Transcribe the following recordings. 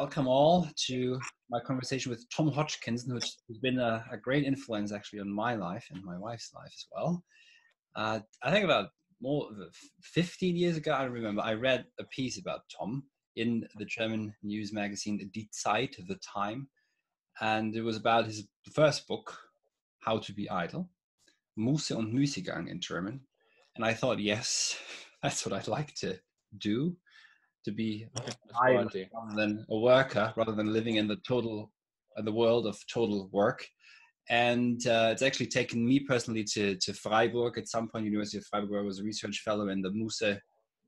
welcome all to my conversation with Tom Hodgkinson, which has been a, a, great influence actually on my life and my wife's life as well. Uh, I think about more 15 years ago, I remember I read a piece about Tom in the German news magazine Die Zeit, the Time, and it was about his first book, How to Be Idle, Muße und Müßiggang in German. And I thought, yes, that's what I'd like to do to be rather than a worker, rather than living in the total uh, the world of total work. And uh, it's actually taken me personally to, to Freiburg. At some point, University of Freiburg, I was a research fellow in the Muße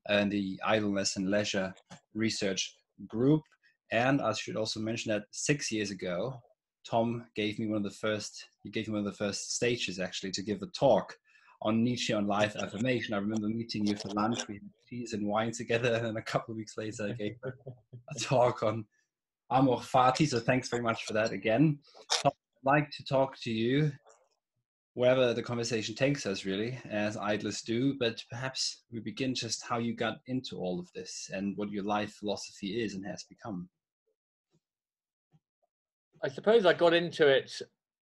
and the idleness and leisure research group. And I should also mention that six years ago, Tom gave me one of the first, he gave me one of the first stages actually to give a talk on Nietzsche on life affirmation. I remember meeting you for lunch. We had cheese and wine together, and a couple of weeks later, I gave a talk on Amor Fati. So thanks very much for that again. I'd like to talk to you wherever the conversation takes us, really, as idlers do. But perhaps we begin just how you got into all of this and what your life philosophy is and has become. I suppose I got into it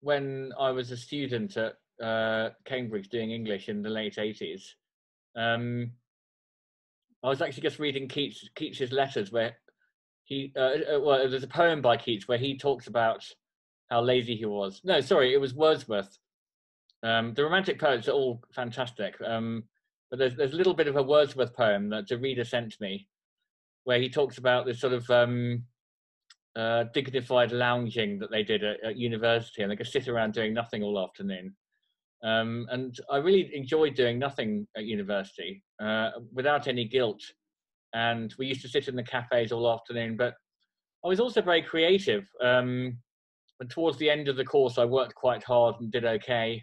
when I was a student at uh, Cambridge doing English in the late 80s. Um, I was actually just reading Keats, Keats's letters where he, uh, uh, well, there's a poem by Keats where he talks about how lazy he was. No, sorry, it was Wordsworth. Um, the romantic poets are all fantastic, um, but there's there's a little bit of a Wordsworth poem that a reader sent me, where he talks about this sort of um, uh, dignified lounging that they did at, at, university, and they could sit around doing nothing all afternoon. Um, and I really enjoyed doing nothing at university uh, without any guilt. And we used to sit in the cafes all afternoon, but I was also very creative. Um, and towards the end of the course, I worked quite hard and did okay.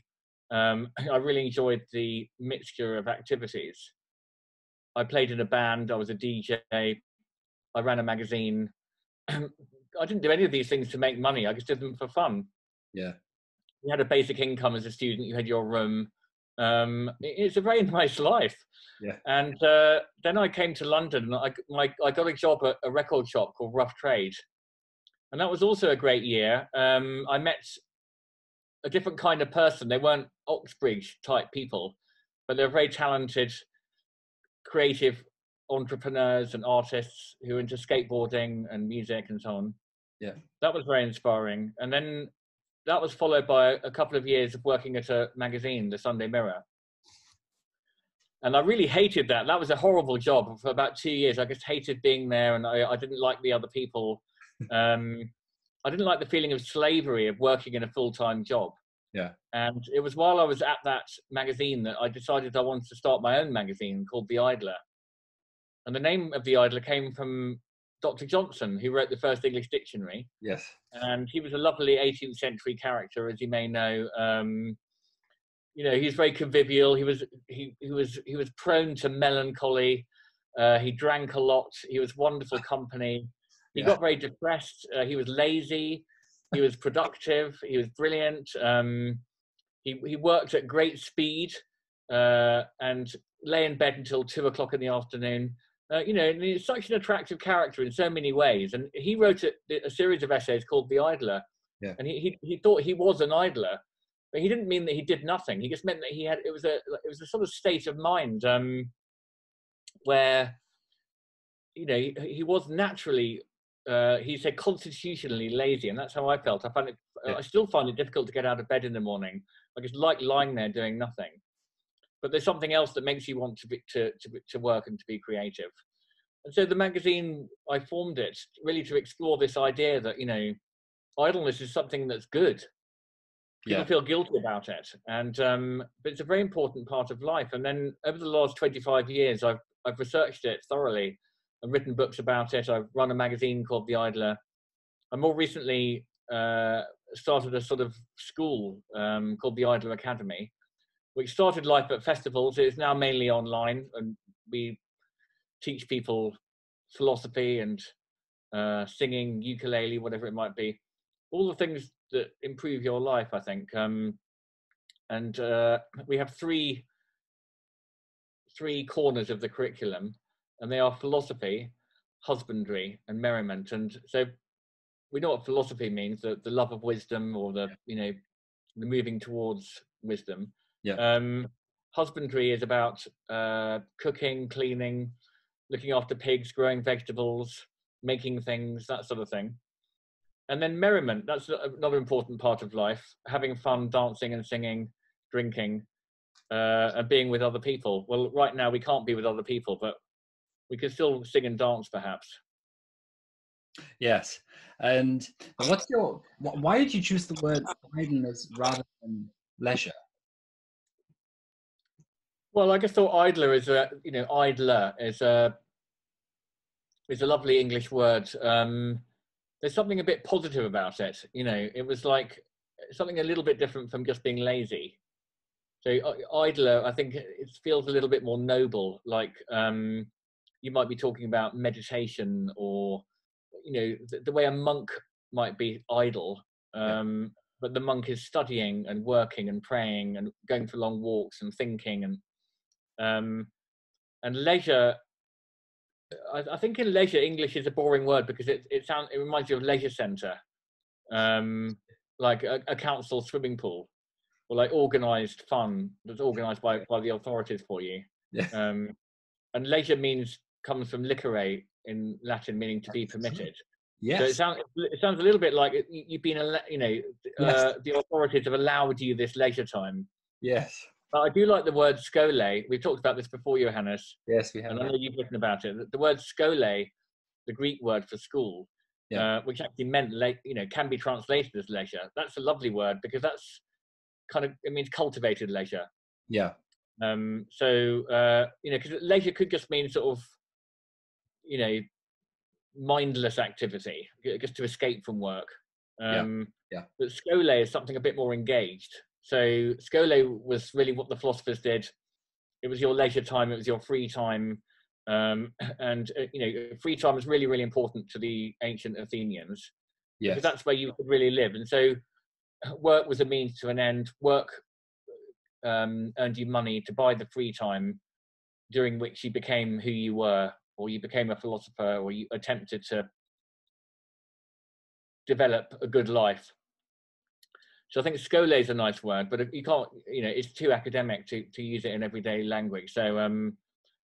Um, I really enjoyed the mixture of activities. I played in a band, I was a DJ, I ran a magazine. I didn't do any of these things to make money, I just did them for fun. Yeah you had a basic income as a student, you had your room. Um, it's a very nice life. Yeah. And uh, then I came to London and I, my, I got a job at a record shop called Rough Trade. And that was also a great year. Um, I met a different kind of person. They weren't Oxbridge type people, but they're very talented, creative entrepreneurs and artists who are into skateboarding and music and so on. Yeah. That was very inspiring. And then that was followed by a couple of years of working at a magazine, the Sunday Mirror. And I really hated that. That was a horrible job for about two years. I just hated being there, and I, I didn't like the other people. Um, I didn't like the feeling of slavery of working in a full time job. Yeah. And it was while I was at that magazine that I decided I wanted to start my own magazine called The Idler. And the name of The Idler came from Dr. Johnson, who wrote the first English dictionary. Yes. And he was a lovely 18th century character, as you may know. Um, you know, he was very convivial. He was he, he was he was prone to melancholy. Uh, he drank a lot. He was wonderful company. He yeah. got very depressed. Uh, he was lazy. He was productive. he was brilliant. Um, he he worked at great speed uh, and lay in bed until two o'clock in the afternoon. Uh, you know, he's such an attractive character in so many ways. And he wrote a, a series of essays called The Idler. Yeah. And he, he, he thought he was an idler, but he didn't mean that he did nothing. He just meant that he had, it was a, it was a sort of state of mind um, where, you know, he, he was naturally, uh, he said constitutionally lazy. And that's how I felt. I find it, yeah. I still find it difficult to get out of bed in the morning. I just like lying there doing nothing but there's something else that makes you want to be, to, to, to work and to be creative. And so the magazine, I formed it really to explore this idea that, you know, idleness is something that's good. People yeah. feel guilty about it. And, um, but it's a very important part of life. And then over the last 25 years, I've, I've researched it thoroughly and written books about it. I've run a magazine called The Idler. I more recently uh, started a sort of school um, called the Idler Academy, which started life at festivals. It's now mainly online, and we teach people philosophy and uh, singing, ukulele, whatever it might be. All the things that improve your life, I think. Um, and uh, we have three three corners of the curriculum, and they are philosophy, husbandry and merriment. And so we know what philosophy means, the, the love of wisdom or the, you know, the moving towards wisdom. Yeah. Um, husbandry is about uh, cooking, cleaning, looking after pigs, growing vegetables, making things, that sort of thing. And then merriment, that's another important part of life, having fun, dancing and singing, drinking, uh, and being with other people. Well, right now we can't be with other people, but we can still sing and dance perhaps. Yes. And what's your, why did you choose the word idleness rather than leisure? Well, I just thought idler is a, you know, idler is a, is a lovely English word. Um, there's something a bit positive about it. You know, it was like something a little bit different from just being lazy. So uh, idler, I think it feels a little bit more noble. Like um, you might be talking about meditation, or you know, the, the way a monk might be idle. Um, yeah. But the monk is studying and working and praying and going for long walks and thinking and um, and leisure I, I, think in leisure English is a boring word because it it sounds it reminds you of leisure centre, um, like a, a, council swimming pool, or like organised fun that's organised by by the authorities for you. Um, and leisure means comes from licere in Latin, meaning to be permitted. Yes. So it sounds it sounds a little bit like you've been you know yes. uh, the authorities have allowed you this leisure time. Yes. But I do like the word skole. We've talked about this before, Johannes. Yes, we have. And I know you've written about it. The word skole, the Greek word for school, yeah. uh, which actually meant, you know, can be translated as leisure. That's a lovely word because that's kind of, it means cultivated leisure. Yeah. Um, so, uh, you know, because leisure could just mean sort of, you know, mindless activity, just to escape from work. Um, yeah. yeah. But skole is something a bit more engaged. So Skole was really what the philosophers did. It was your leisure time. It was your free time. Um, and uh, you know, free time was really, really important to the ancient Athenians. Yes. Because that's where you could really live. And so work was a means to an end. Work um, earned you money to buy the free time during which you became who you were, or you became a philosopher, or you attempted to develop a good life. So I think skole is a nice word, but you can't, you know, it's too academic to, to use it in everyday language. So, um,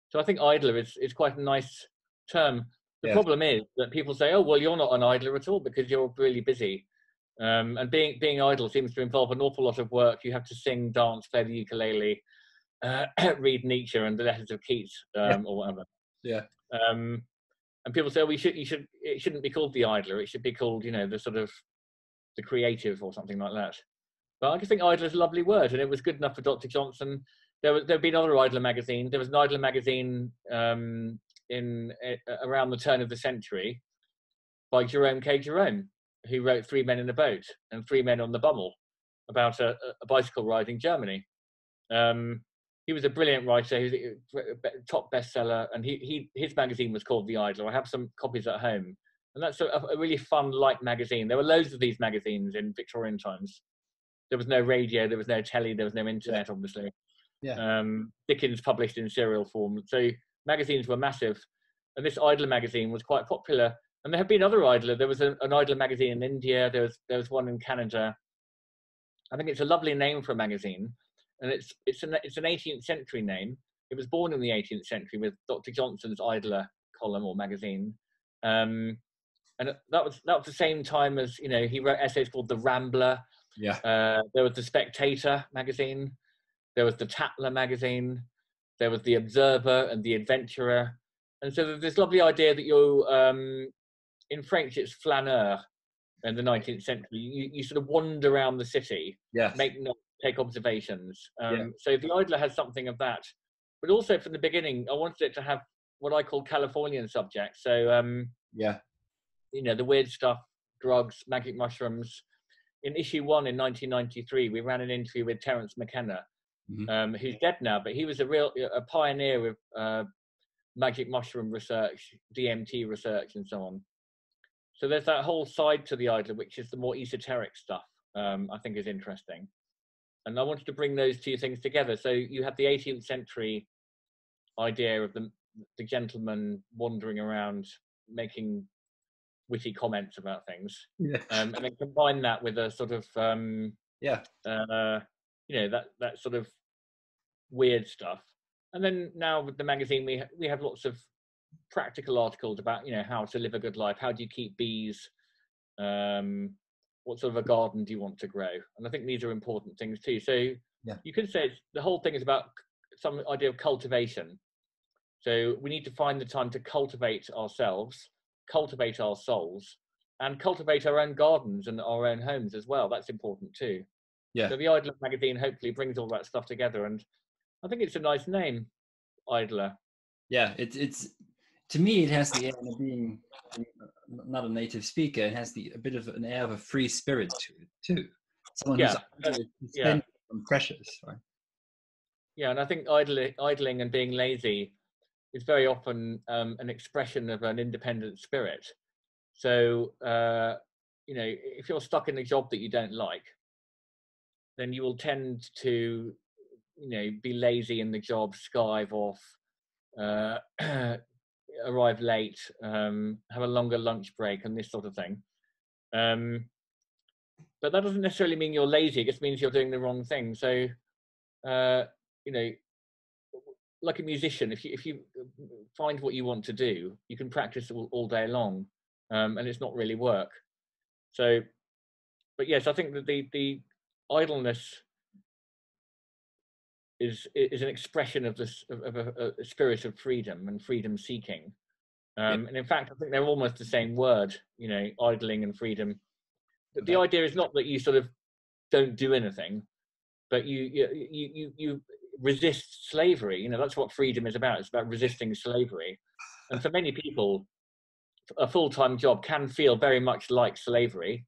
so I think idler is, is quite a nice term. The problem is that people say, oh, well, you're not an idler at all because you're really busy. Um, and being, being idle seems to involve an awful lot of work. You have to sing, dance, play the ukulele, uh, read Nietzsche and the letters of Keats um, yeah. or whatever. Yeah. Um, and people say, well, you should, you should, it shouldn't be called the idler. It should be called, you know, the sort of the creative or something like that. But I just think idler is a lovely word, and it was good enough for Dr. Johnson. There, was, there have been other idler magazines. There was an idler magazine um, in uh, around the turn of the century by Jerome K. Jerome, who wrote Three Men in a Boat and Three Men on the Bummel about a, a bicycle ride in Germany. Um, he was a brilliant writer. He was a top bestseller, and he, he his magazine was called The Idler. I have some copies at home, and that's a, a, really fun light magazine. There were loads of these magazines in Victorian times. There was no radio, there was no telly, there was no internet, yeah. obviously. Yeah. Um, Dickens published in serial form, so magazines were massive, and this Idler magazine was quite popular. And there have been other Idler. There was a, an Idler magazine in India. There was there was one in Canada. I think it's a lovely name for a magazine, and it's it's an it's an 18th century name. It was born in the 18th century with Dr. Johnson's Idler column or magazine. Um, and that was that was the same time as you know he wrote essays called the Rambler. Yeah. Uh, there was the Spectator magazine. There was the Tatler magazine. There was the Observer and the Adventurer. And so there's this lovely idea that you, um, in French, it's flaneur in the 19th century. You, you sort of wander around the city, yes. make take observations. Um, yeah. So the Idler has something of that. But also from the beginning, I wanted it to have what I call Californian subjects. So um, yeah, you know, the weird stuff, drugs, magic mushrooms. In issue one in 1993, we ran an interview with Terence McKenna, mm-hmm. um, who's dead now, but he was a real a pioneer with uh, magic mushroom research, DMT research, and so on. So there's that whole side to the idler, which is the more esoteric stuff. Um, I think is interesting, and I wanted to bring those two things together. So you have the 18th century idea of the the gentleman wandering around making witty comments about things, Yeah. um, and then combine that with a sort of um, Yeah. uh, you know that that sort of weird stuff. And then now with the magazine, we ha- we have lots of practical articles about you know how to live a good life. How do you keep bees? Um, what sort of a garden do you want to grow? And I think these are important things too. So Yeah. you could say it's, the whole thing is about some idea of cultivation. So we need to find the time to cultivate ourselves, cultivate our souls, and cultivate our own gardens and our own homes as well. That's important too. Yeah. So the Idler magazine hopefully brings all that stuff together, and I think it's a nice name, Idler. Yeah. It's it's to me it has the air of being not a native speaker. It has the a bit of an air of a free spirit to it too. Someone Yeah, who's uh, yeah. precious. Right? Yeah, and I think idling, idling and being lazy is very often um, an expression of an independent spirit. So, uh, you know, if you're stuck in a job that you don't like, then you will tend to, you know, be lazy in the job, skive off, uh, arrive late, um, have a longer lunch break, and this sort of thing. Um, but that doesn't necessarily mean you're lazy. It just means you're doing the wrong thing. So, uh, you know, like a musician, if you if you find what you want to do, you can practice all, all day long, um, and it's not really work. So, but yes, I think that the the idleness is is an expression of this of, a, a spirit of freedom and freedom seeking. Um, and in fact, I think they're almost the same word. You know, idling and freedom. But the idea is not that you sort of don't do anything, but you you you you, you resist slavery. You know, that's what freedom is about. It's about resisting slavery. And for many people, a full-time job can feel very much like slavery.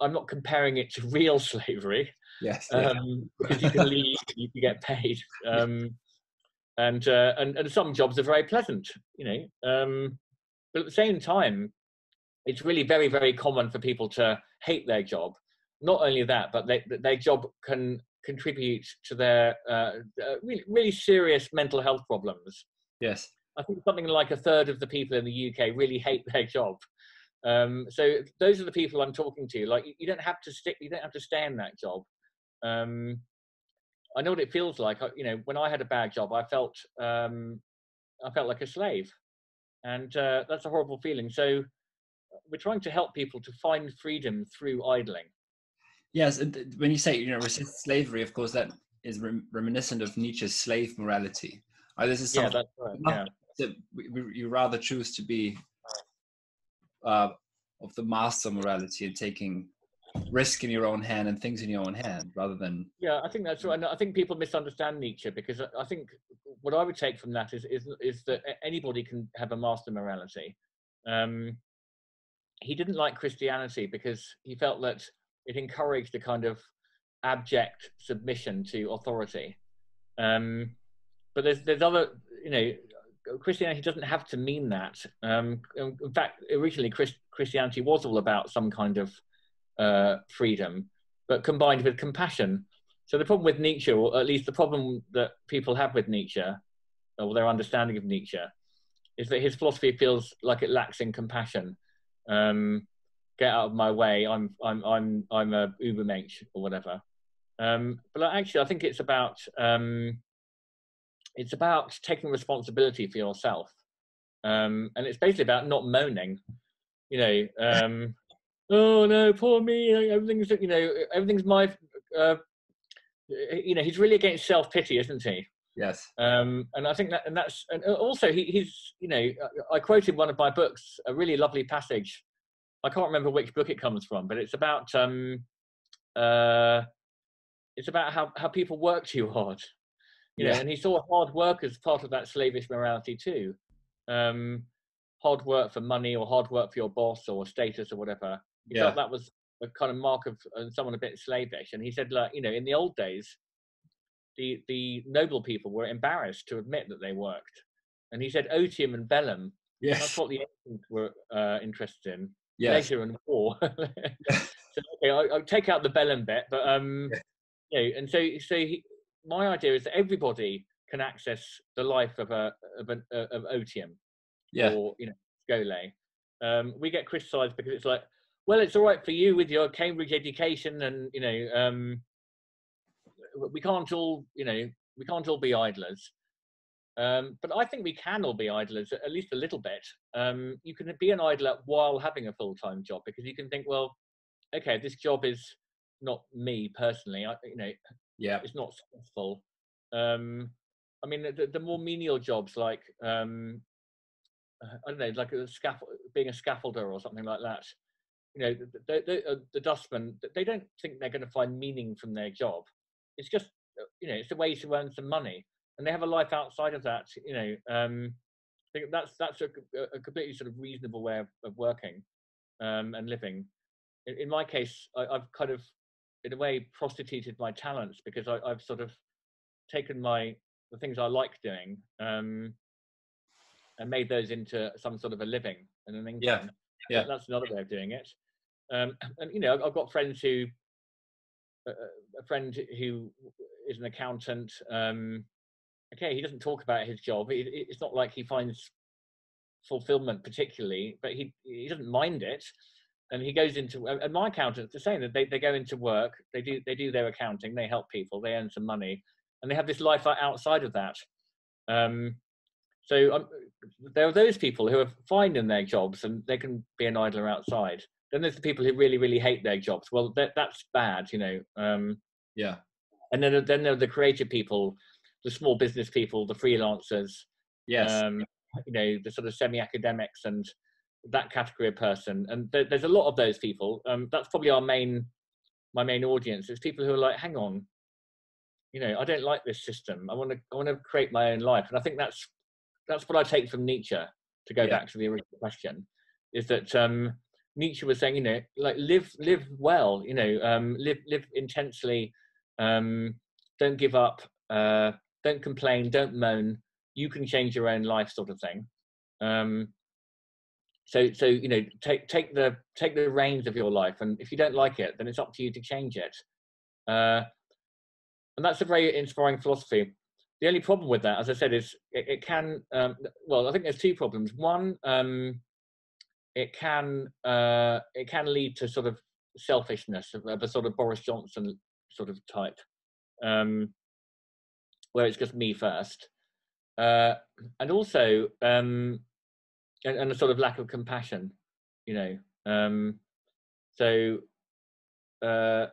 I'm not comparing it to real slavery Yes. yeah. um, because you can leave, you can get paid, um, and, uh, and and some jobs are very pleasant, you know. Um, but at the same time, it's really very very common for people to hate their job. Not only that, but they, their job can contribute to their uh, uh, really really serious mental health problems. yes. I think something like a third of the people in the UK really hate their job. Um, so those are the people I'm talking to. Like you, you don't have to stick, you don't have to stay in that job. Um, I know what it feels like. I- You know, when I had a bad job, I felt um, I felt like a slave, and uh, that's a horrible feeling. So we're trying to help people to find freedom through idling. Yes, and when you say you know resist slavery, of course that is rem- reminiscent of Nietzsche's slave morality. Right, this is Yeah, something that's right. Yeah. that we, we, you rather choose to be uh, of the master morality and taking risk in your own hand and things in your own hand rather than Yeah, I think that's right. And I think people misunderstand Nietzsche because I- I think what I would take from that is is, is that anybody can have a master morality. Um, he didn't like Christianity because he felt that it encouraged a kind of abject submission to authority. Um, but there's there's other you know Christianity doesn't have to mean that. Um, in fact, originally Christ- Christianity was all about some kind of uh, freedom, but combined with compassion. So the problem with Nietzsche, or at least the problem that people have with Nietzsche, or their understanding of Nietzsche, is that his philosophy feels like it lacks in compassion. Um, get out of my way. I'm I'm I'm I'm a Ubermensch or whatever. Um, but actually, I think it's about um, it's about taking responsibility for yourself, um, and it's basically about not moaning. You know, um, oh no, poor me. Everything's you know everything's my. Uh, you know, he's really against self pity, isn't he? yes um, and I think that, and that's, and also he, he's, you know, I quoted one of my books, a really lovely passage. I can't remember which book it comes from, but it's about, um, uh, it's about how, how people work too hard, you know, and he saw hard work as part of that slavish morality too. Um, hard work for money or hard work for your boss or status or whatever. He Yeah. felt that was a kind of mark of uh, someone a bit slavish. And he said, like, you know, in the old days, the the noble people were embarrassed to admit that they worked. And he said otium and bellum. That's what the ancients were uh, interested in. Yes Leisure and war. so okay, I, I'll take out the bellum bit, but um, you know, and so so he, my idea is that everybody can access the life of a of an uh, of otium yeah or you know skole. Um, we get criticised because it's like, well, it's all right for you with your Cambridge education, and you know, um, we can't all, you know, we can't all be idlers. Um, but I think we can all be idlers, at least a little bit. Um, you can be an idler while having a full-time job because you can think, well, okay, this job is not me personally. I, you know, yeah, it's not stressful. Um, I mean, the, the, more menial jobs like um, I don't know, like a scaffold, being a scaffolder or something like that. You know, the, the, the, uh, the dustmen, they don't think they're going to find meaning from their job. It's just, uh, you know, it's a way to earn some money and they have a life outside of that. You know, um, I think that's that's a, a, completely sort of reasonable way of, of working um, and living. In, in my case, I, have kind of, in a way, prostituted my talents because I, have sort of taken my the things I like doing um, and made those into some sort of a living and an income. Yeah, yeah. That's another way of doing it. Um, and you know, I've got friends who, uh, a friend who is an accountant. Um, okay, he doesn't talk about his job. It, it's not like he finds fulfillment particularly, but he he doesn't mind it. And he goes into and my accountants are saying that they, they go into work, they do they do their accounting, they help people, they earn some money, and they have this life outside of that. Um, so um, there are those people who are fine in their jobs and they can be an idler outside. Then there's the people who really really hate their jobs. Well, that, that's bad, you know. Um, yeah. And then then there are the creative people the small business people, the freelancers, yes, um, you know, the sort of semi-academics and that category of person. And th- there's a lot of those people. Um, that's probably our main, my main audience. It's people who are like, hang on, you know, I don't like this system. I want to, I want to create my own life. And I think that's, that's what I take from Nietzsche. To go yeah. back to the original question, is that um, Nietzsche was saying, you know, like live, live well, you know, um, live, live intensely, um, don't give up, uh, don't complain, don't moan. You can change your own life, sort of thing. Um, so, so you know, take take the take the reins of your life, and if you don't like it, then it's up to you to change it. Uh, and that's a very inspiring philosophy. The only problem with that, as I said, is it, it can. Um, well, I think there's two problems. One, um, it can uh, it can lead to sort of selfishness of, of a sort of Boris Johnson sort of type. Um, where it's just me first, uh, and also um, and, and, a sort of lack of compassion, you know. Um, so uh,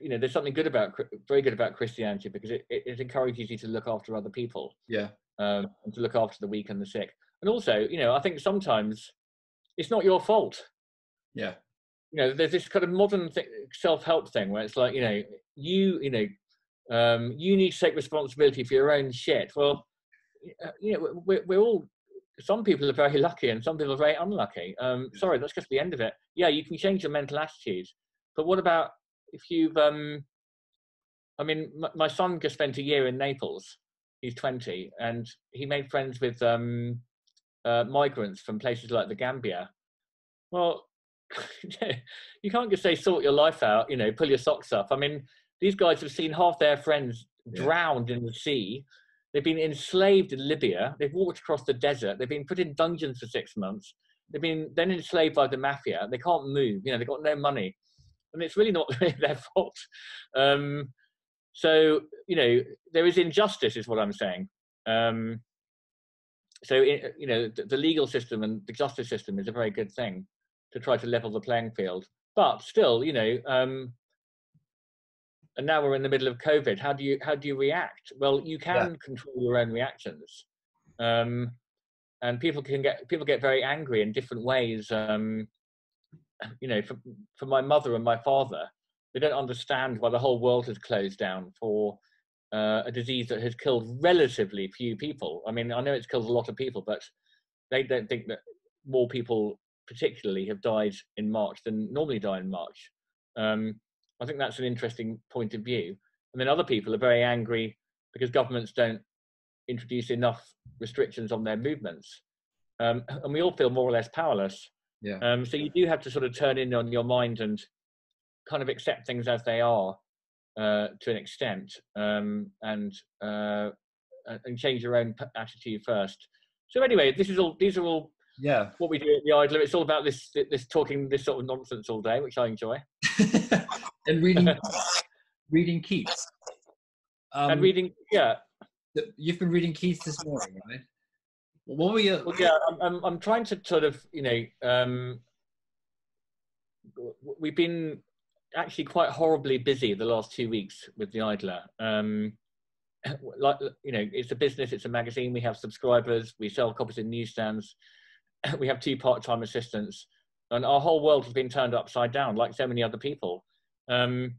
you know, there's something good about very good about Christianity because it, it, it encourages you to look after other people, yeah, um, and to look after the weak and the sick, and also, you know, I think sometimes it's not your fault. Yeah. You know, there's this kind of modern th- self-help thing where it's like, you know, you, you know, um, you need to take responsibility for your own shit. Well, uh, you know, we're, we're all. Some people are very lucky, and some people are very unlucky. Um, sorry, that's just the end of it. Yeah, you can change your mental attitude, but what about if you've? Um, I mean, my, my son just spent a year in Naples. He's twenty, and he made friends with um, uh, migrants from places like the Gambia. Well, you can't just say sort your life out. You know, pull your socks up. I mean, these guys have seen half their friends yeah. drowned in the sea. They've been enslaved in Libya. They've walked across the desert. They've been put in dungeons for six months. They've been then enslaved by the mafia. They can't move. You know, they've got no money, and it's really not their fault. Um, so you know, there is injustice, is what I'm saying. Um, so you know, the, the legal system and the justice system is a very good thing to try to level the playing field. But still, you know, um, and now we're in the middle of covid how do you how do you react? Well you can yeah. control your own reactions um, and people can get people get very angry in different ways um, you know for, for my mother and my father they don't understand why the whole world has closed down for uh, a disease that has killed relatively few people. I mean i know it's killed a lot of people but they don't think that more people particularly have died in march than normally die in march. Um, I think that's an interesting point of view. And then other people are very angry because governments don't introduce enough restrictions on their movements. Um, and we all feel more or less powerless. Yeah. Um, so you do have to sort of turn in on your mind and kind of accept things as they are uh, to an extent, um, and uh, and change your own attitude first. So anyway, this is all. These are all Yeah. what we do at the Idler. It's all about this this talking this sort of nonsense all day, which I enjoy. and reading reading Keats. Um, and reading, yeah, You've been reading Keats this morning, right? What were you? well, yeah. I'm, I'm I'm trying to sort of you know um, we've been actually quite horribly busy the last two weeks with the Idler. Um, like you know, it's a business, it's a magazine. We have subscribers, we sell copies in newsstands. We have two part-time assistants, and our whole world has been turned upside down, like so many other people. Um,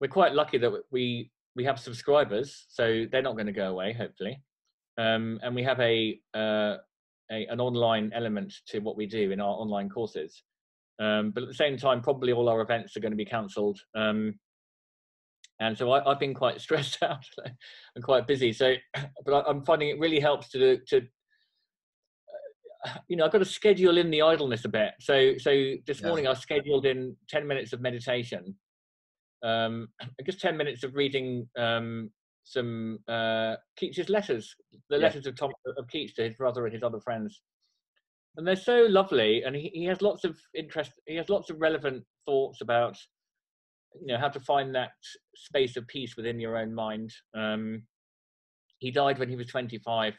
we're quite lucky that we we have subscribers, so they're not going to go away, hopefully. Um, and we have a, uh, a an online element to what we do in our online courses. Um, but at the same time, probably all our events are going to be cancelled. Um, and so I, have been quite stressed out and quite busy. So, but I, am finding it really helps to to uh, you know I've got to schedule in the idleness a bit. So so this Yeah. morning I scheduled in ten minutes of meditation, um, guess ten minutes of reading um, some uh, Keats's letters, the Yeah. letters of Tom of Keats to his brother and his other friends, and they're so lovely. And he, he has lots of interest. He has lots of relevant thoughts about you know how to find that space of peace within your own mind. Um, he died when he was 25.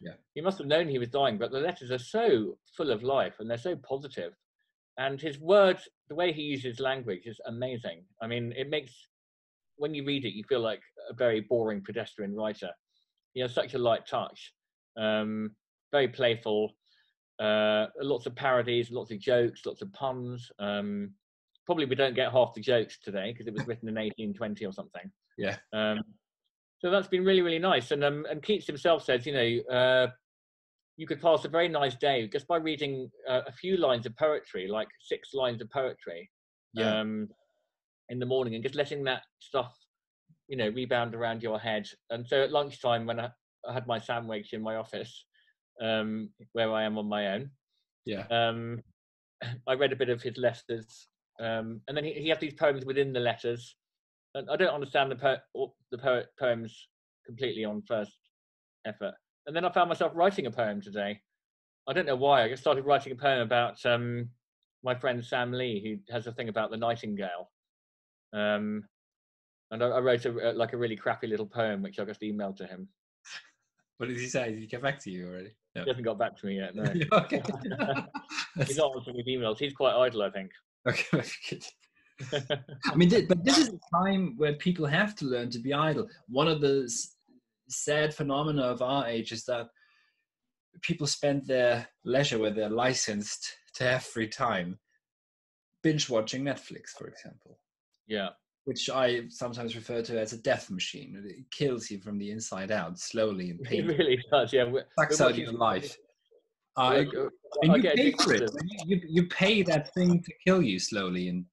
Yeah. He must have known he was dying, but the letters are so full of life and they're so positive. And his words, the way he uses language is amazing. I mean, it makes, when you read it, you feel like a very boring pedestrian writer. He has such a light touch, um, very playful, uh, lots of parodies, lots of jokes, lots of puns. Um, probably we don't get half the jokes today because it was written in 1820 or something. Yeah. Um, so that's been really, really nice. And um, and Keats himself says, you know, uh, you could pass a very nice day just by reading uh, a few lines of poetry, like six lines of poetry, Yeah. um, in the morning, and just letting that stuff, you know, rebound around your head. And so at lunchtime, when I, I had my sandwich in my office, um, where I am on my own, yeah. um, I read a bit of his letters, um, and then he, he had these poems within the letters. And I don't understand the po- or the poet poems completely on first effort. And then I found myself writing a poem today. I don't know why. I just started writing a poem about um, my friend Sam Lee, who has a thing about the nightingale. Um, and I, I wrote a, like a really crappy little poem, which I just emailed to him. What did he say? Did he get back to you already? No. He hasn't got back to me yet. No, okay. he's not answering his emails. He's quite idle, I think. okay. I mean, but this is a time where people have to learn to be idle. One of the sad phenomena of our age is that people spend their leisure where they're licensed to have free time binge watching Netflix, for example, yeah. which I sometimes refer to as a death machine. It kills you from the inside out, slowly and It really does. Yeah. We're, Sucks we're out your life. Uh, and I you pay for it. them. You, you pay that thing to kill you slowly and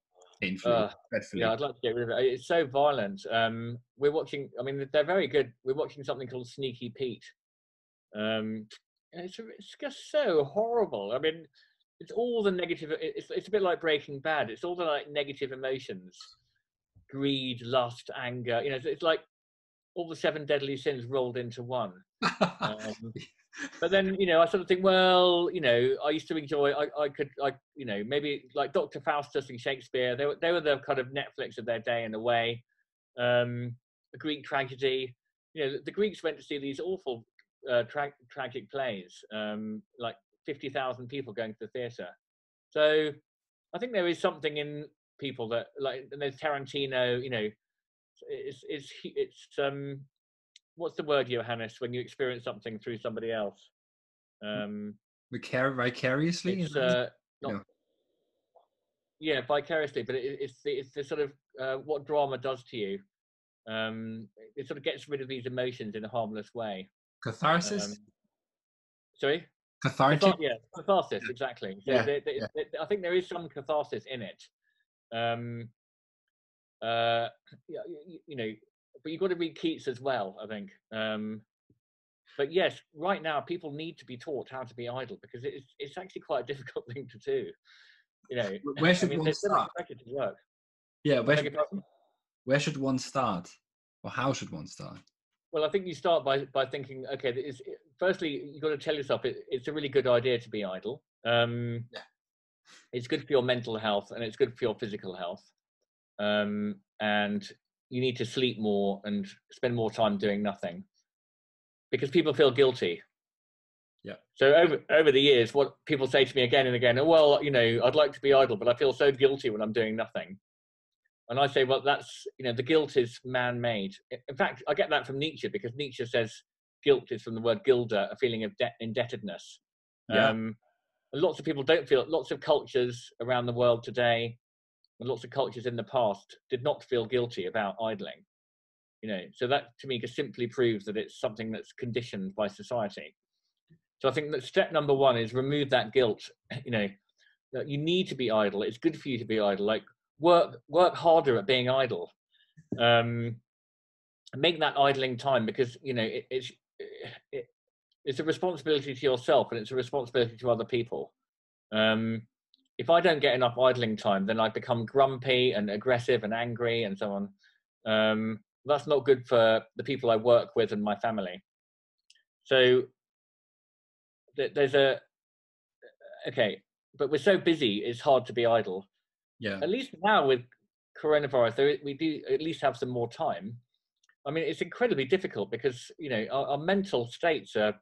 Uh. Yeah, I'd like to get rid of it. It's so violent. Um, we're watching. I mean, they're very good. We're watching something called Sneaky Pete. Um, it's it's just so horrible. I mean, it's all the negative. It's it's a bit like Breaking Bad. It's all the like negative emotions, greed, lust, anger. You know, it's, it's like all the seven deadly sins rolled into one. Um, but then you know i sort of think well you know i used to enjoy i, I could i you know maybe like dr faustus and shakespeare they were, they were the kind of netflix of their day in a way. Um a greek tragedy you know the, the greeks went to see these awful uh, tra- tragic plays um like 50000 people going to the theater so i think there is something in people that like and there's tarantino you know it's it's it's um what's the word johannes when you experience something through somebody else um Vicar- vicariously? uh not No. yeah vicariously but it, it's the it's the sort of uh, what drama does to you um it sort of gets rid of these emotions in a harmless way catharsis? um, sorry Cathartic? Cathar- yeah catharsis exactly so Yeah, there- there- yeah. there- i think there is some catharsis in it um uh yeah, you, you know but you've got to read keats as well i think um but yes right now people need to be taught how to be idle because it's it's actually quite a difficult thing to do you know Where should I mean, one there's so much start? work Yeah, where should, where should one start? Or how should one start? Well, I think you start by by thinking, okay, it's, firstly, you've got to tell yourself it, it's a really good idea to be idle. Um, Yeah. It's good for your mental health and it's good for your physical health. Um, and you need to sleep more and spend more time doing nothing because people feel guilty. Yeah. So over over the years, what people say to me again and again, well, you know, I'd like to be idle, but I feel so guilty when I'm doing nothing. And I say, well, that's you know, the guilt is man-made. In fact, I get that from Nietzsche because Nietzsche says guilt is from the word gilda, a feeling of de- indebtedness. Yeah. Um, and lots of people don't feel it. Lots of cultures around the world today, and lots of cultures in the past, did not feel guilty about idling. You know, so that to me just simply proves that it's something that's conditioned by society. So I think that step number one is remove that guilt. You know, that you need to be idle. It's good for you to be idle. Like work work harder at being idle. Um, make that idling time because you know it, it's it, it's a responsibility to yourself and it's a responsibility to other people. Um, if I don't get enough idling time, then I become grumpy and aggressive and angry and so on. Um, that's not good for the people I work with and my family. So th- there's a okay, but we're so busy; it's hard to be idle. Yeah. At least now with coronavirus, there, we do at least have some more time. I mean, it's incredibly difficult because you know our, our mental states are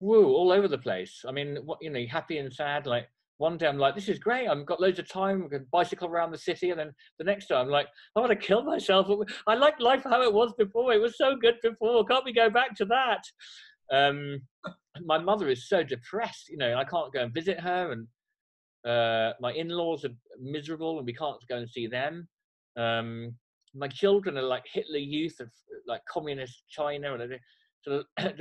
woo all over the place. I mean, what you know, happy and sad. Like one day I'm like, this is great. I've got loads of time. I can bicycle around the city, and then the next day I'm like, I want to kill myself. I like life how it was before. It was so good before. Can't we go back to that? Um, my mother is so depressed. You know, I can't go and visit her, and uh, my in-laws are miserable, and we can't go and see them. Um, my children are like Hitler Youth of like communist China, and sort of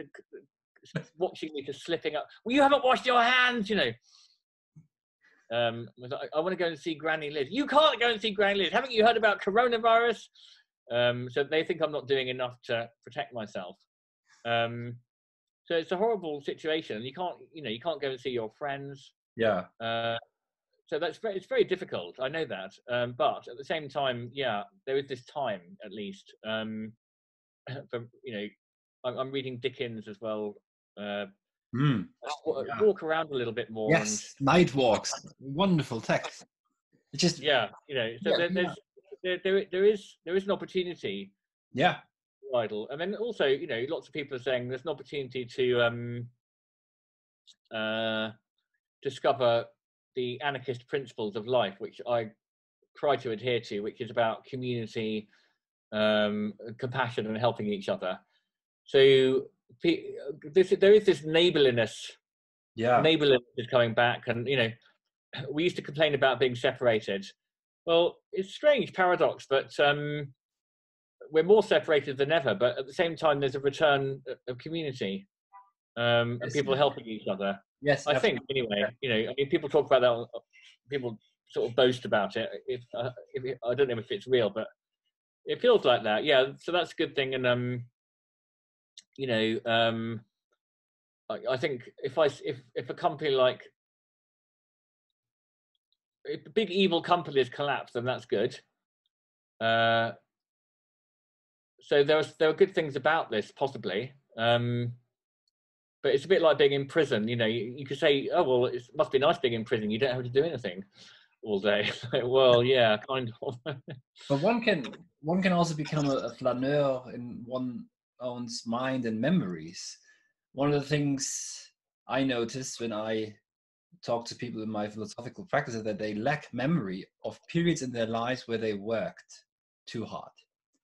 watching me just slipping up. Well, you haven't washed your hands, you know. Um, I, I want to go and see Granny Liz. You can't go and see Granny Liz. Haven't you heard about coronavirus? Um, so they think I'm not doing enough to protect myself. Um, so it's a horrible situation. You can't, you know, you can't go and see your friends. Yeah. Uh, so that's very, it's very difficult. I know that, um, but at the same time, yeah, there is this time at least. Um, for you know, I'm, I'm reading Dickens as well. Uh, Mm. wa- Yeah. walk around a little bit more. Yes. Night walks. Wonderful text. It's just yeah, you know, so Yeah, there, there, there there is there is an opportunity yeah. idle, and then also you know lots of people are saying there's an opportunity to um uh discover the anarchist principles of life, which I try to adhere to, which is about community, um, compassion, and helping each other. So this, there is this neighborliness. Yeah. Neighborliness is coming back, and you know, we used to complain about being separated. Well, it's strange paradox, but um, we're more separated than ever. But at the same time, there's a return of community um, and people helping each other. Yes. I think anyway. You know, I mean, people talk about that. People sort of boast about it. If, uh, if it- I don't know if it's real, but it feels like that. Yeah. So that's a good thing. And um, you know, um, I, I think if I if if a company like if a big evil company has collapsed, then that's good. Uh, so there was there are good things about this possibly. Um, but it's a bit like being in prison. You know, you, you could say, "Oh well, it must be nice being in prison. You don't have to do anything all day." Well, yeah, kind of. But one can one can also become a, a flaneur in one own's mind and memories. One of the things I noticed when I talk to people in my philosophical practice is that they lack memory of periods in their lives where they worked too hard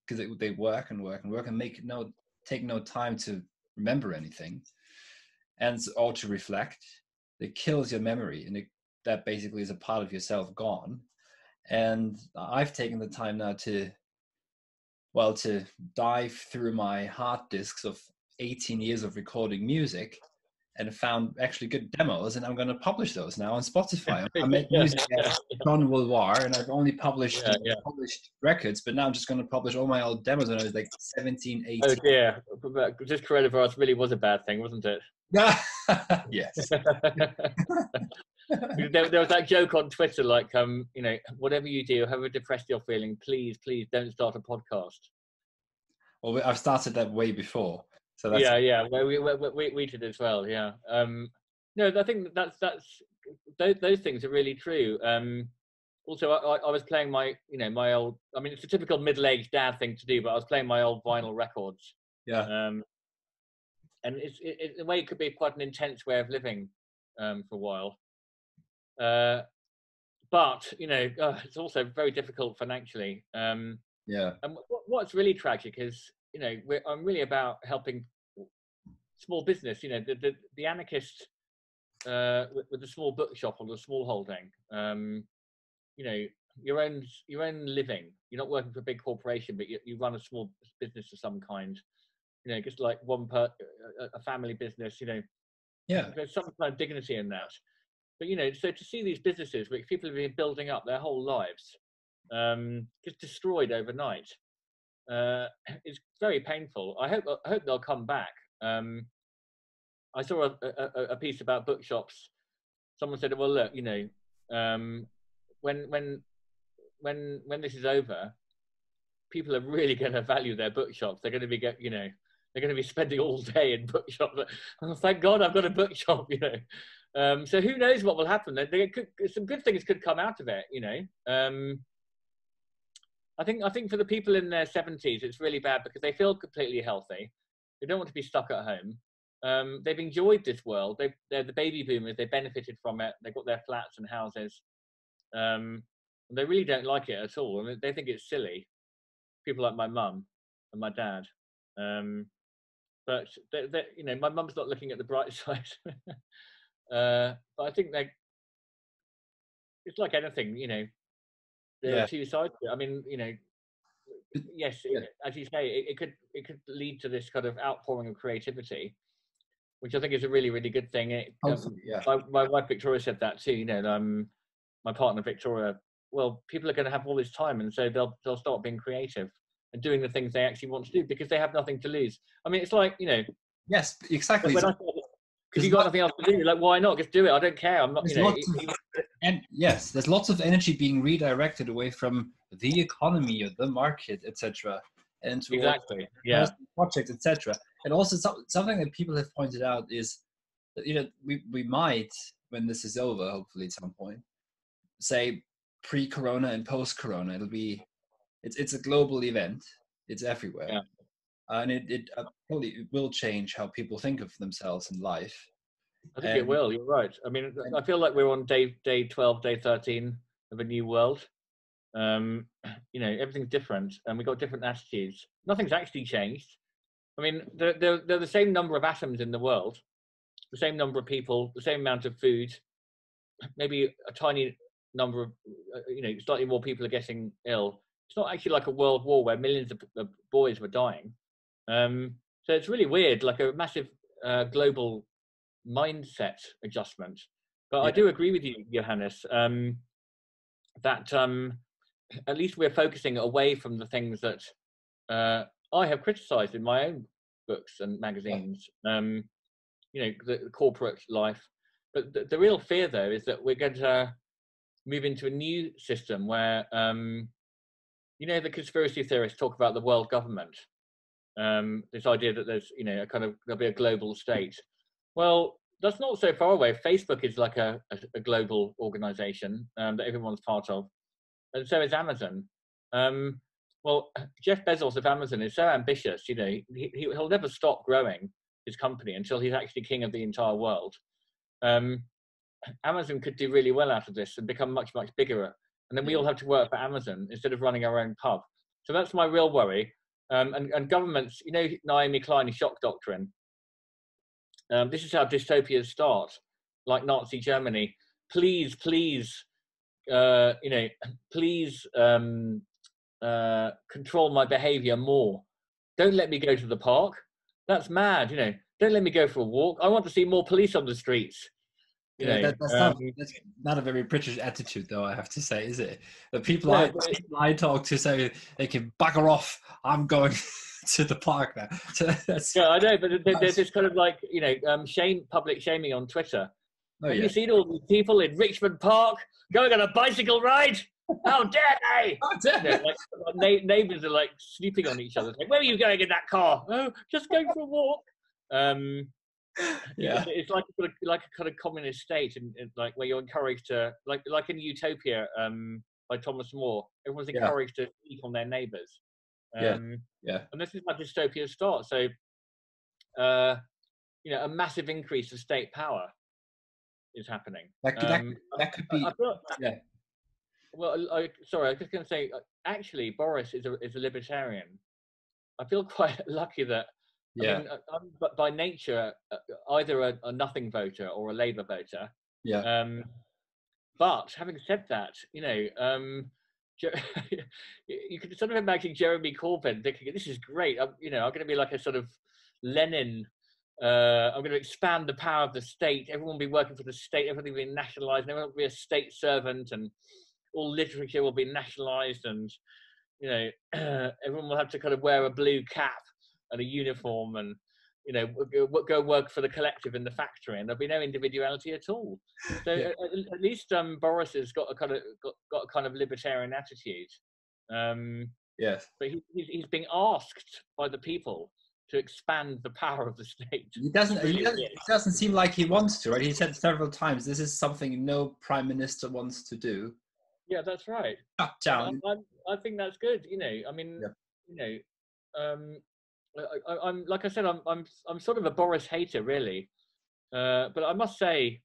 because they, they work and work and work and make no take no time to remember anything and or to reflect. It kills your memory and it, that basically is a part of yourself gone and I've taken the time now to, well, to dive through my hard disks of 18 years of recording music and found actually good demos, and I'm going to publish those now on Spotify. I make Yeah, music as John Wilwar, and I've only published Yeah, yeah. published records, but now I'm just going to publish all my old demos when I was like 17, 18. oh dear, this coronavirus really was a bad thing, wasn't it? yes. there, there was that joke on Twitter, like, um, you know, whatever you do, however depressed you're feeling, please, please don't start a podcast. Well, I've started that way before. So that's yeah, yeah. Well, we, we, we, we did as well. Yeah. Um, no, I think that's that's those, those things are really true. Um, also, I, I was playing my, you know, my old. I mean, it's a typical middle-aged dad thing to do, but I was playing my old vinyl records. yeah, Um, and it's it, it, in a way it could be quite an intense way of living um, for a while. Uh, but you know, uh, it's also very difficult financially. Um, yeah, and what, what's really tragic is, you know, we're, I'm really about helping small business. You know, the the, the anarchist uh, with, with the small bookshop or the small holding. Um, you know, your own your own living. You're not working for a big corporation, but you, you run a small business of some kind. You know, just like one per a, a family business. You know, yeah, there's some kind of dignity in that. But you know, so to see these businesses which people have been building up their whole lives, um, just destroyed overnight, uh, is very painful. I hope I hope they'll come back. Um, I saw a, a, a piece about bookshops. Someone said, "Well, look, you know, um, when when when when this is over, people are really going to value their bookshops. They're going to be get you know." They're going to be spending all day in bookshops. Oh, thank God I've got a bookshop, you know. Um, so who knows what will happen? Could, some good things could come out of it, you know. Um, I think I think for the people in their seventies, it's really bad because they feel completely healthy. They don't want to be stuck at home. Um, they've enjoyed this world. They, they're the baby boomers. They benefited from it. They've got their flats and houses. Um, and they really don't like it at all. I mean, they think it's silly. People like my mum and my dad. Um, but they, they, you know, my mum's not looking at the bright side. Uh, but I think they. It's like anything, you know. There Yeah. are two sides. to it. I mean, you know, yes, Yeah. it- as you say, it, it could it could lead to this kind of outpouring of creativity, which I think is a really really good thing. It, um, yeah, my, my wife Victoria said that too. You know, um, my partner Victoria. Well, people are going to have all this time, and so they'll they'll start being creative and doing the things they actually want to do because they have nothing to lose. I mean, it's like you know, yes, exactly. when I because you got nothing else to do, like why not just do it? I don't care. I'm not. You know, of- and yes, there's lots of energy being redirected away from the economy or the market, etc., and towards exactly. Yeah. projects, etc. And also so, something that people have pointed out is that you know we we might when this is over, hopefully at some point, say pre-corona and post-corona, it'll be it's it's a global event. It's everywhere, Yeah. And it it uh, probably it will change how people think of themselves in life. I think it will. You're right. I mean, I feel like we're on day day twelve, day thirteen of a new world. Um, you know, everything's different, and we've got different attitudes. Nothing's actually changed. I mean, they're, they're, they're the same number of atoms in the world, the same number of people, the same amount of food, maybe a tiny number of, uh, you know, slightly more people are getting ill. It's not actually like a world war where millions of, of boys were dying. Um, so it's really weird, like a massive uh, global mindset adjustment. But I do agree with you, Johannes, um, that um, at least we're focusing away from the things that uh, I have criticised in my own books and magazines. Um, you know, the, the corporate life. But the, the real fear, though, is that we're going to move into a new system where, um, you know, the conspiracy theorists talk about the world government. Um, this idea that there's, you know, a kind of there'll be a global state. Well, that's not so far away. Facebook is like a, a, a global organization um, that everyone's part of, and so is Amazon. Um, well, Jeff Bezos of Amazon is so ambitious. You know, he, he, he'll never stop growing his company until he's actually king of the entire world. Um, Amazon could do really well out of this and become much, much bigger. And then we all have to work for Amazon instead of running our own pub. So that's my real worry. Um, and, and governments, you know, Naomi Klein's shock doctrine. Um, this is how dystopias start, like Nazi Germany. Please, please, uh, you know, please um, uh, control my behavior more. Don't let me go to the park. That's mad, you know. Don't let me go for a walk. I want to see more police on the streets. Yeah, that, that's, not, um, that's not a very British attitude, though. I have to say, is it? The people No, I but people I talk to say they can bugger off. I'm going to the park now. So that's Yeah, I know, but there's this kind of like you know um, shame, public shaming on Twitter. oh, Have yeah. you seen all these people in Richmond Park going on a bicycle ride? How dare they? How dare You know, like, neighbors are like snooping on each other. Like, where are you going in that car? Oh, just going for a walk. Um, yeah. it's, like a, like a kind of communist state, and like where you're encouraged to, like like in Utopia um, by Thomas More, everyone's Yeah. encouraged to speak on their neighbours. Yeah. Um, Yeah. and this is how dystopia starts. So, uh, you know, a massive increase of state power is happening. That could, that, Um, could- that could I- be. I feel- yeah. Well, I, sorry, I was just going to say, uh, actually, Boris is a is a libertarian. I feel quite lucky that I Yeah. mean, uh, I'm by nature uh, either a, a nothing voter or a Labour voter. Yeah. Um, but having said that, you know, um, you can sort of imagine Jeremy Corbyn thinking, "This is great. I'm, you know, I'm going to be like a sort of Lenin. Uh, I'm going to expand the power of the state. Everyone will be working for the state. Everything will be nationalised. Everyone will be a state servant, and all literature will be nationalised. And you know, everyone will have to kind of wear a blue cap and a uniform and you know go, go work for the collective in the factory and there'll be no individuality at all so Yeah. at, at least um boris has got a kind of got, got a kind of libertarian attitude um Yes. but he, he's, he's being asked by the people to expand the power of the state He doesn't. He doesn't, it doesn't seem like he wants to, right? He said several times, "This is something no prime minister wants to do." yeah that's right Shut down. I, I, I think that's good. You know, I mean, Yep. you know, um, I, I, I'm like I said, I'm I'm I'm sort of a Boris hater, really. Uh, but I must say,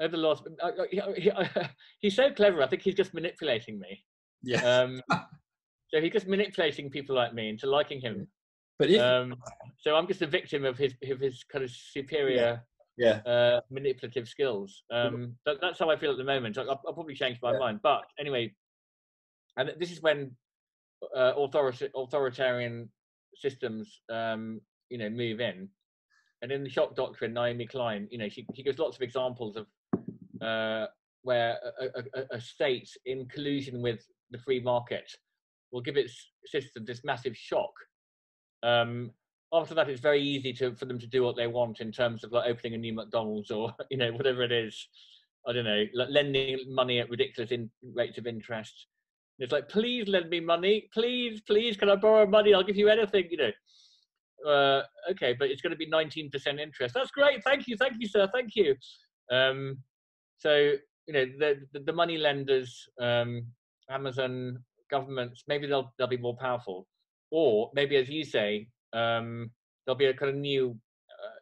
over the last, I, I, he, he's so clever. I think he's just manipulating me. Yeah. Um, so he's just manipulating people like me into liking him. but if Um, so I'm just a victim of his of his kind of superior yeah, uh, manipulative skills. Um, that, that's how I feel at the moment. I'll, I'll probably change my Yeah. mind, but anyway, and this is when uh, authorita- authoritarian systems, um, you know, move in. And in the shock doctrine, Naomi Klein, you know, she, she gives lots of examples of uh, where a, a, a- state in collusion with the free market will give its system this massive shock. Um, after that, it's very easy to for them to do what they want in terms of like opening a new McDonald's or you know whatever it is. I don't know, like lending money at ridiculous in, rates of interest. It's like, please lend me money, please, please, can I borrow money? I'll give you anything, you know. Uh, okay, but it's going to be 19% interest. That's great. Thank you, thank you, sir. Thank you. Um, so you know the the, the money lenders, um, Amazon, governments, maybe they'll they'll be more powerful, or maybe as you say, um, there'll be a kind of new,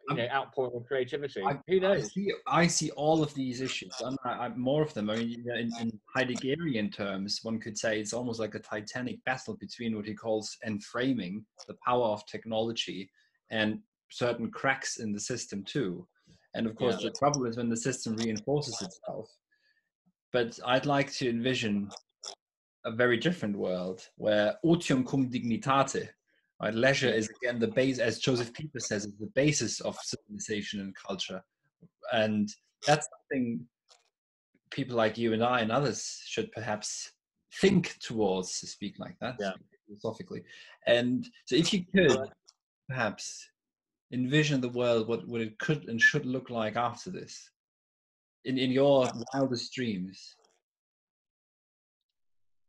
you know, outpouring of creativity. I- Who I knows? see, I see all of these issues, and I, I, more of them. I mean, in, in Heideggerian terms, one could say it's almost like a titanic battle between what he calls enframing, the power of technology, and certain cracks in the system too. And of course, Yeah. the trouble is when the system reinforces itself. But I'd like to envision a very different world where otium cum dignitate, right? Leisure is again the base, as Josef Pieper says, is the basis of civilization and culture and that's something people like you and I and others should perhaps think towards to speak like that Yeah. philosophically. And so, if you could perhaps envision the world, what, what it could and should look like after this, in, in your wildest dreams.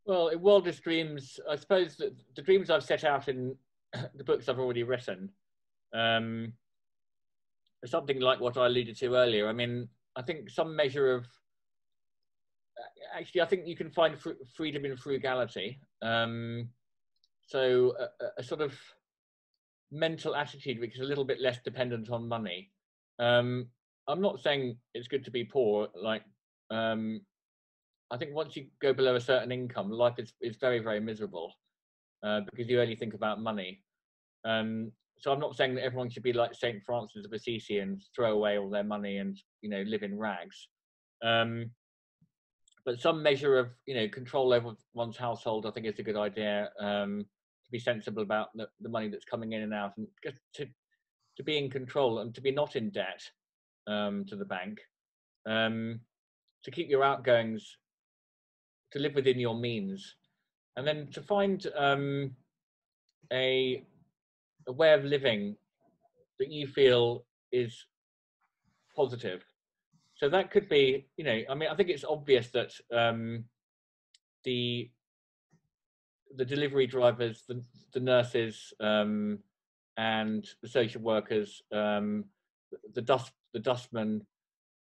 Well, in wildest dreams, I suppose that the dreams I've set out in the books I've already written um, something like what I alluded to earlier. I mean, I think some measure of actually, I think you can find fr- freedom in frugality. Um, so a, a- sort of mental attitude which is a little bit less dependent on money. Um, I'm not saying it's good to be poor, like um, I think once you go below a certain income, life is, is very, very miserable uh, because you only think about money. Um, so I'm not saying that everyone should be like St. Francis of Assisi and throw away all their money and, you know, live in rags. Um, but some measure of, you know, control over one's household, I think is a good idea um, to be sensible about the, the money that's coming in and out and to, to be in control and to be not in debt um, to the bank. Um, to keep your outgoings to live within your means, and then to find um, a a way of living that you feel is positive. So that could be, you know, I mean, I think it's obvious that um, the the delivery drivers, the, the nurses, um, and the social workers, um, the dust the dustmen.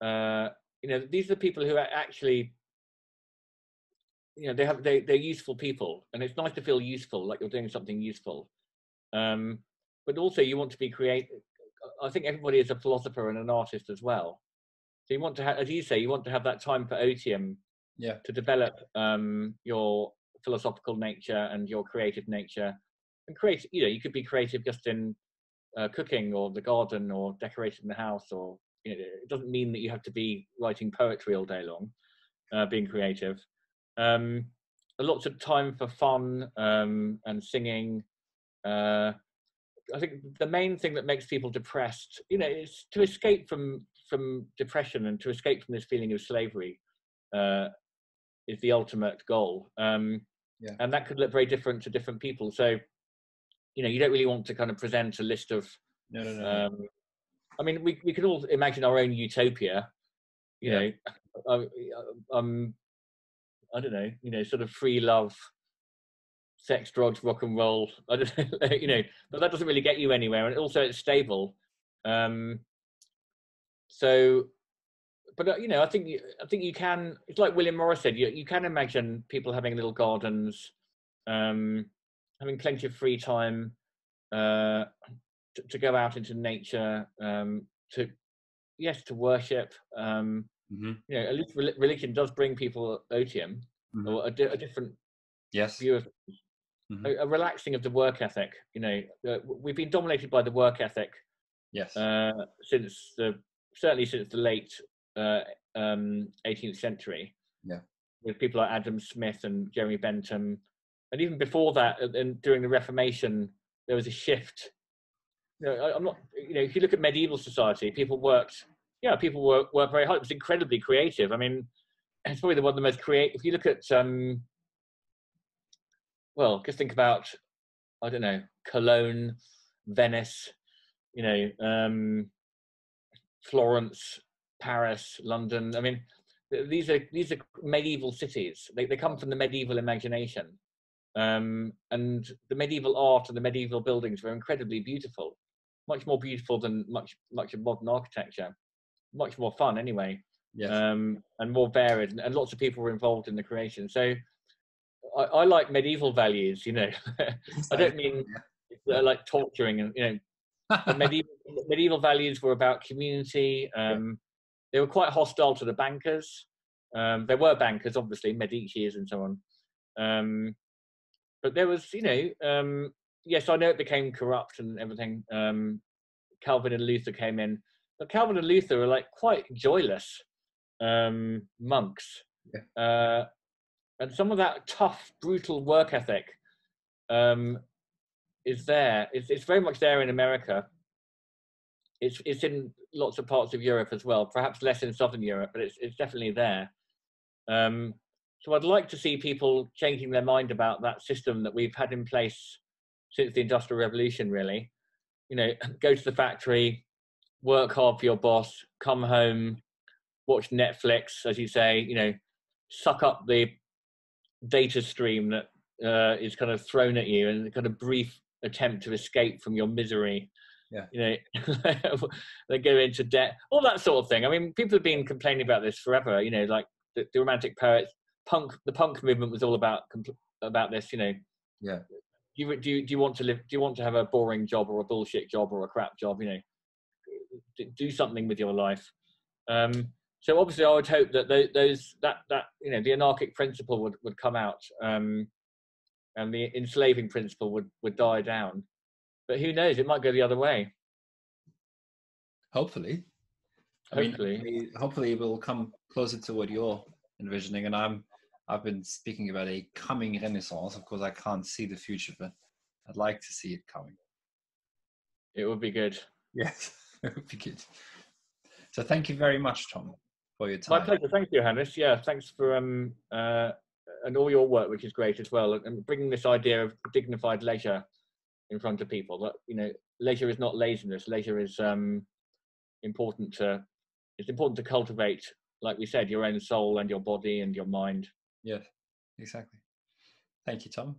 Uh, you know, these are the people who are actually, you know, they have they they're useful people, and it's nice to feel useful, like you're doing something useful. Um, but also, you want to be creative. I think everybody is a philosopher and an artist as well. So you want to have, as you say, you want to have that time for otium, yeah, to develop um, your philosophical nature and your creative nature, and create. You know, you could be creative just in uh, cooking or the garden or decorating the house, or you know, it doesn't mean that you have to be writing poetry all day long, uh, being creative. Um, lots of time for fun um, and singing. Uh, I think the main thing that makes people depressed, you know, is to escape from from depression and to escape from this feeling of slavery. Uh, is the ultimate goal. Um, yeah. And that could look very different to different people. So, you know, you don't really want to kind of present a list of. No, no, no. Um, I mean, we we can all imagine our own utopia. You Yeah. know, I, um, I don't know. You know, sort of free love, sex, drugs, rock and roll. I don't know. You know, but that doesn't really get you anywhere, and also it's stable. Um, so but uh, you know, I think I think you can. It's like William Morris said. You you can imagine people having little gardens, um, having plenty of free time uh, to, to go out into nature, um, to yes, to worship. Um, hmm you know, at least religion does bring people otium Mhm. or a, di- a different Yes. view of Mhm. a, a relaxing of the work ethic. You know, uh, we've been dominated by the work ethic Yes. uh, since the certainly since the late uh, um, 18th century. Yeah. With people like Adam Smith and Jeremy Bentham, and even before that, and- and during the Reformation, there was a shift. You know, I, I'm not. You know, if you look at medieval society, people worked. Yeah, people were, work very hard. It was incredibly creative. I mean, it's probably the one of the most creative. If you look at, um, well, just think about, I don't know, Cologne, Venice, you know, um, Florence, Paris, London. I mean, th- these are these are medieval cities. They they come from the medieval imagination, um, and the medieval art and the medieval buildings were incredibly beautiful, much more beautiful than much much of modern architecture. Much more fun, anyway, yes. um, and more varied, and, and lots of people were involved in the creation. So. I, I like medieval values, you know. I don't mean uh, like torturing and you know medieval, medieval values were about community. Um, They were quite hostile to the bankers. Um, there were bankers, obviously, Medici's and so on. Um, but there was, you know, um, yes, I know it became corrupt and everything. Um, Calvin and Luther came in, but Calvin and Luther are like quite joyless um, monks. Uh, and some of that tough, brutal work ethic um, is there. It's, it's very much there in America. It's it's in lots of parts of Europe as well. Perhaps less in Southern Europe, but it's it's definitely there. Um, so I'd like to see people changing their mind about that system that we've had in place since the Industrial Revolution. Really, you know, go to the factory, work hard for your boss, come home, watch Netflix, as you say. You know, suck up the data stream that uh, is kind of thrown at you and kind of brief attempt to escape from your misery. Yeah. You know, they go into debt, all that sort of thing. I mean, people have been complaining about this forever. You know, like the, the romantic poets, punk. The punk movement was all about about this. You know. Yeah. Do you, do you do you want to live? Do you want to have a boring job or a bullshit job or a crap job? You know, do, something with your life. Um, so obviously, I would hope that those, those that that you know the anarchic principle would would come out, um, and the enslaving principle would would die down. But who knows? It might go the other way. Hopefully. I mean, Hopefully. hopefully, hopefully we'll come closer to what you're envisioning. And I'm, I've been speaking about a coming renaissance. Of course, I can't see the future, but I'd like to see it coming. It would be good. Yes, it would be good. So thank you very much, Tom, for your time. My pleasure. Thank you, Hannes. Yeah, thanks for um uh and all your work, which is great as well, and bringing this idea of dignified leisure in front of people. That you know, leisure is not laziness. Leisure is um important to. It's important to cultivate, like we said, your own soul and your body and your mind. Yes. exactly. Thank you, Tom.